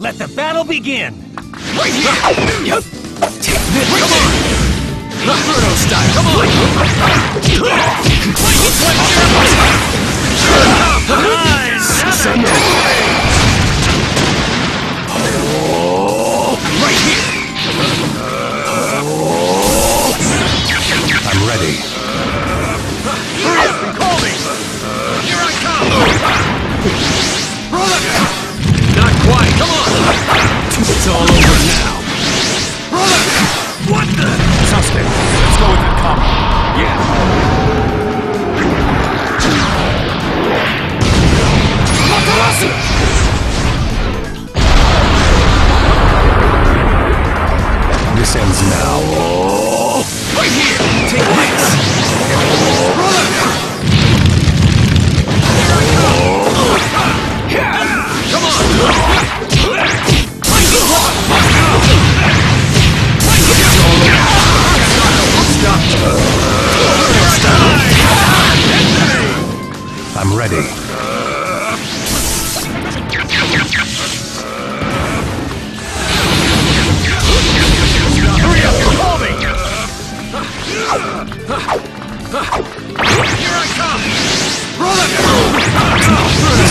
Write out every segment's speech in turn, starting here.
Let the battle begin! Right here! Yup! Come on! Inferno style! Come on! Right This ends now. Right here! Take this! Come on! I'm ready.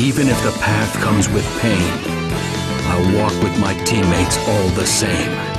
Even if the path comes with pain, I'll walk with my teammates all the same.